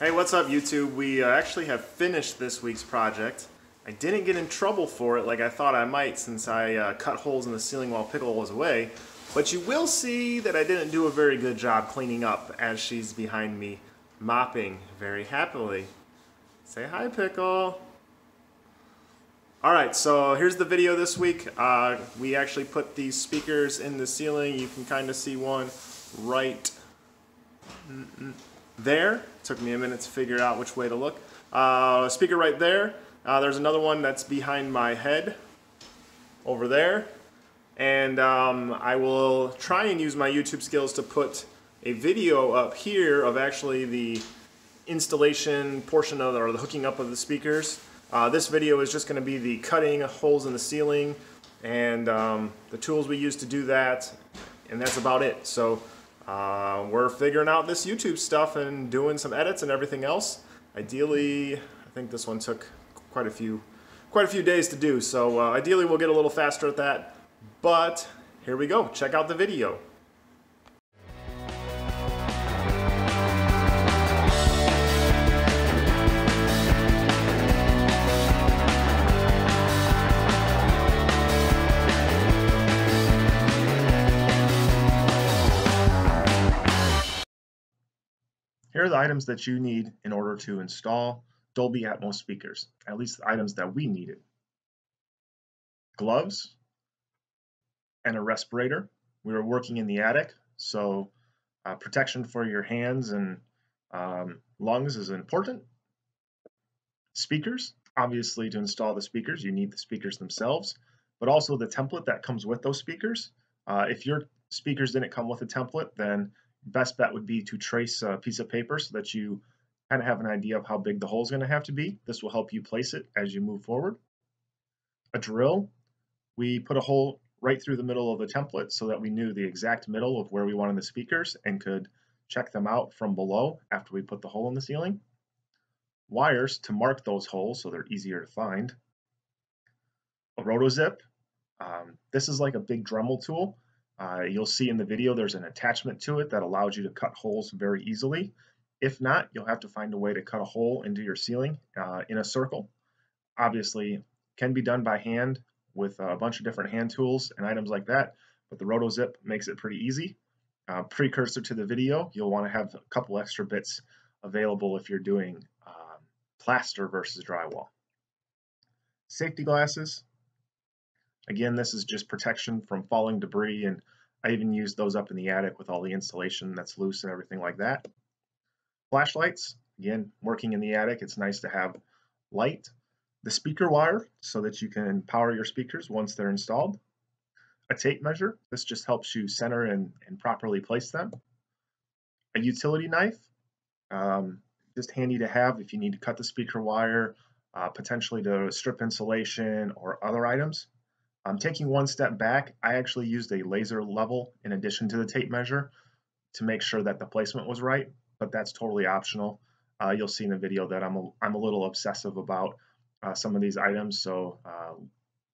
Hey, what's up YouTube? We uh, actually have finished this week's project. I didn't get in trouble for it like I thought I might since I uh, cut holes in the ceiling while Pickle was away, but you will see that I didn't do a very good job cleaning up as she's behind me mopping very happily. Say hi, Pickle. Alright, so here's the video this week. Uh, we actually put these speakers in the ceiling. You can kind of see one right there. Took me a minute to figure out which way to look. Uh, speaker right there. Uh, there's another one that's behind my head over there. And um, I will try and use my YouTube skills to put a video up here of actually the installation portion of or the hooking up of the speakers. Uh, this video is just going to be the cutting holes in the ceiling and um, the tools we use to do that and that's about it. So uh, we're figuring out this YouTube stuff and doing some edits and everything else. Ideally, I think this one took quite a few quite a few days to do. So uh, ideally we'll get a little faster at that. But here we go. Check out the video items that you need in order to install Dolby Atmos speakers, at least the items that we needed. Gloves and a respirator. We were working in the attic, so uh, protection for your hands and um, lungs is important. Speakers, obviously to install the speakers you need the speakers themselves, but also the template that comes with those speakers. Uh, if your speakers didn't come with a template, then best bet would be to trace a piece of paper so that you kind of have an idea of how big the hole is going to have to be. This will help you place it as you move forward. A drill, we put a hole right through the middle of the template so that we knew the exact middle of where we wanted the speakers and could check them out from below after we put the hole in the ceiling. Wires to mark those holes so they're easier to find. A rotozip, um, this is like a big Dremel tool uh, you'll see in the video there's an attachment to it that allows you to cut holes very easily. If not, you'll have to find a way to cut a hole into your ceiling uh, in a circle. Obviously, can be done by hand with a bunch of different hand tools and items like that, but the RotoZip makes it pretty easy. Uh, precursor to the video, you'll want to have a couple extra bits available if you're doing um, plaster versus drywall. Safety glasses, Again, this is just protection from falling debris and I even used those up in the attic with all the insulation that's loose and everything like that. Flashlights, again, working in the attic, it's nice to have light. The speaker wire so that you can power your speakers once they're installed. A tape measure, this just helps you center and, and properly place them. A utility knife, um, just handy to have if you need to cut the speaker wire, uh, potentially to strip insulation or other items. Um, taking one step back, I actually used a laser level in addition to the tape measure to make sure that the placement was right, but that's totally optional. Uh, you'll see in the video that I'm a, I'm a little obsessive about uh, some of these items, so uh,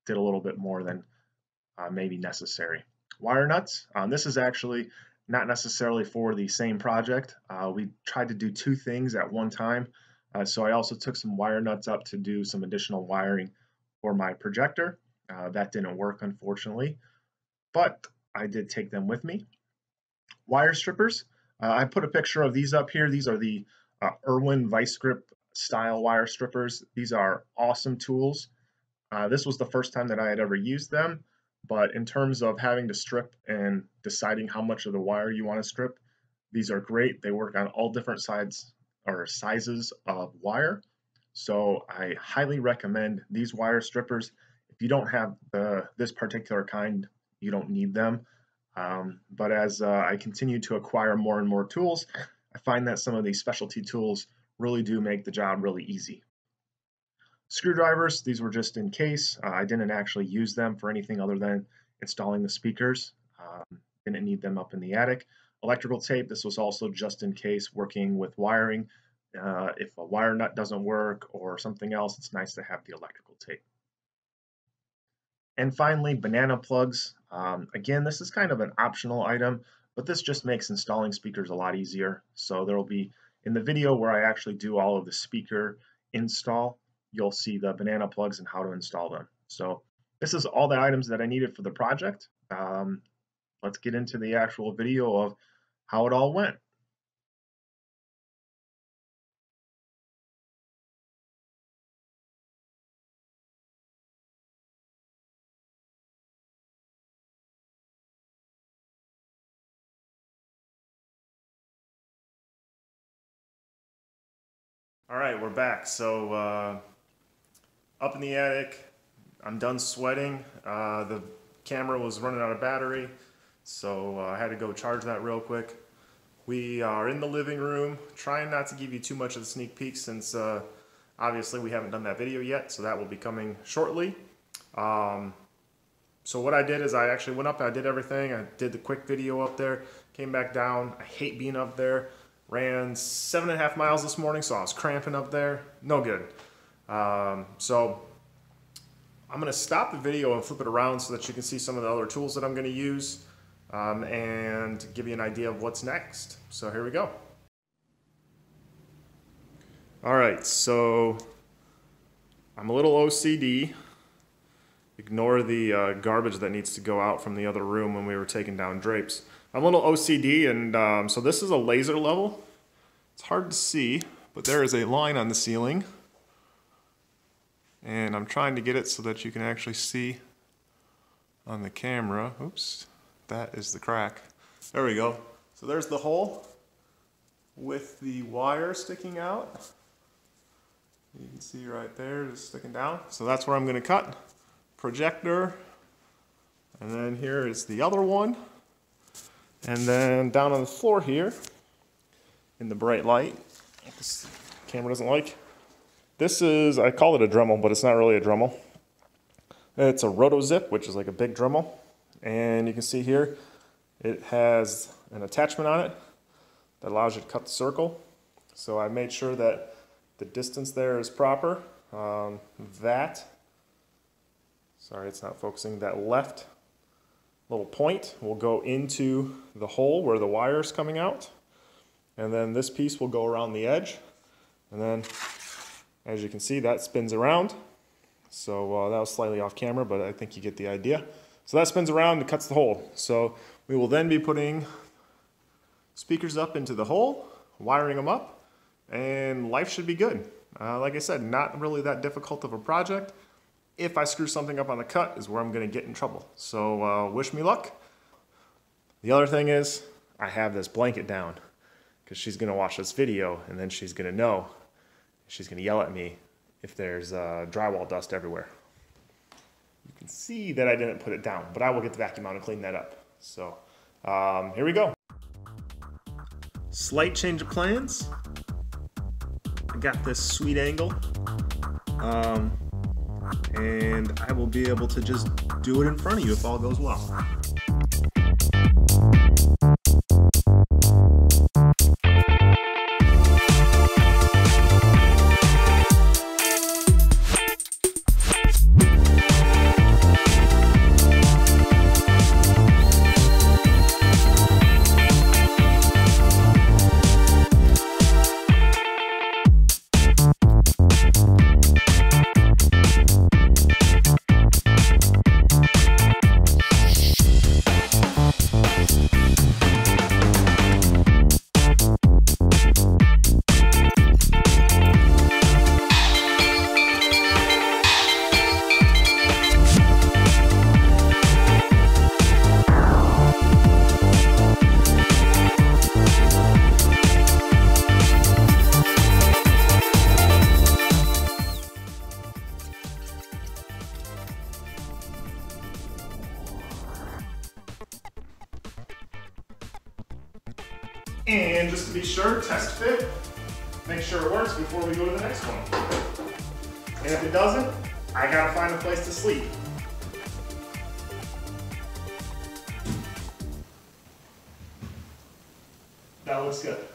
did a little bit more than uh, maybe necessary. Wire nuts, um, this is actually not necessarily for the same project. Uh, we tried to do two things at one time, uh, so I also took some wire nuts up to do some additional wiring for my projector. Uh, that didn't work, unfortunately, but I did take them with me. Wire strippers. Uh, I put a picture of these up here. These are the uh, Irwin Vise-Grip style wire strippers. These are awesome tools. Uh, this was the first time that I had ever used them, but in terms of having to strip and deciding how much of the wire you want to strip, these are great. They work on all different sides or sizes of wire. So I highly recommend these wire strippers. If you don't have the, this particular kind, you don't need them. Um, but as uh, I continue to acquire more and more tools, I find that some of these specialty tools really do make the job really easy. Screwdrivers, these were just in case. Uh, I didn't actually use them for anything other than installing the speakers. Um, didn't need them up in the attic. Electrical tape, this was also just in case working with wiring. Uh, if a wire nut doesn't work or something else, it's nice to have the electrical tape. And finally, banana plugs. Um, again, this is kind of an optional item, but this just makes installing speakers a lot easier. So there will be In the video where I actually do all of the speaker install, you'll see the banana plugs and how to install them. So this is all the items that I needed for the project. Um, let's get into the actual video of how it all went. All right, we're back. So uh, up in the attic, I'm done sweating. Uh, the camera was running out of battery, so uh, I had to go charge that real quick. We are in the living room, trying not to give you too much of the sneak peek since uh, obviously we haven't done that video yet, so that will be coming shortly. Um, so what I did is I actually went up, I did everything, I did the quick video up there, came back down. I hate being up there. Ran seven and a half miles this morning, so I was cramping up there. No good. Um, so I'm going to stop the video and flip it around so that you can see some of the other tools that I'm going to use um, and give you an idea of what's next. So here we go. All right, so I'm a little OCD. Ignore the uh, garbage that needs to go out from the other room when we were taking down drapes. I'm a little OCD, and um, so this is a laser level. It's hard to see, but there is a line on the ceiling. And I'm trying to get it so that you can actually see on the camera. Oops, that is the crack. There we go. So there's the hole with the wire sticking out. You can see right there, just sticking down. So that's where I'm gonna cut. Projector. And then here is the other one. And then down on the floor here, in the bright light, this camera doesn't like. This is, I call it a Dremel, but it's not really a Dremel. It's a RotoZip, which is like a big Dremel. And you can see here, it has an attachment on it that allows you to cut the circle. So I made sure that the distance there is proper. Um, that, sorry it's not focusing, that left little point will go into the hole where the wire is coming out. And then this piece will go around the edge. And then, as you can see, that spins around. So uh, that was slightly off camera, but I think you get the idea. So that spins around and cuts the hole. So we will then be putting speakers up into the hole, wiring them up, and life should be good. Uh, like I said, not really that difficult of a project if I screw something up on the cut is where I'm going to get in trouble. So uh, wish me luck. The other thing is I have this blanket down because she's going to watch this video and then she's going to know. She's going to yell at me if there's uh, drywall dust everywhere. You can see that I didn't put it down, but I will get the vacuum out and clean that up. So um, here we go. Slight change of plans. I got this sweet angle. Um, and I will be able to just do it in front of you if all goes well. Fit, make sure it works before we go to the next one. And if it doesn't, I gotta find a place to sleep. That looks good.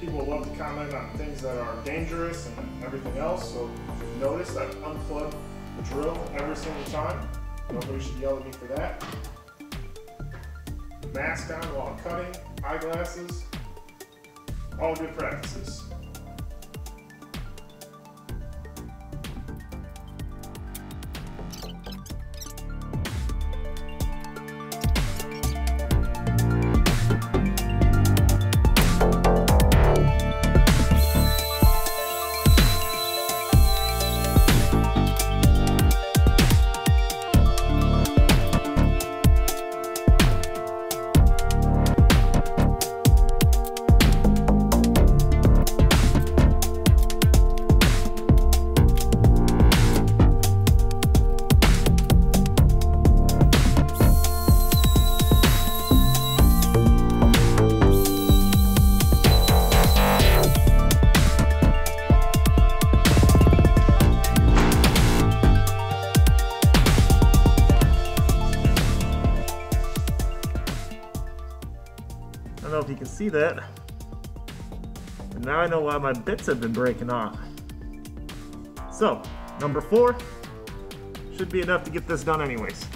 people love to comment on things that are dangerous and everything else. So notice I unplug unplugged the drill every single time. Nobody should yell at me for that. Mask on while cutting, eyeglasses, all good practices. See that. But now I know why my bits have been breaking off. So, number four should be enough to get this done anyways.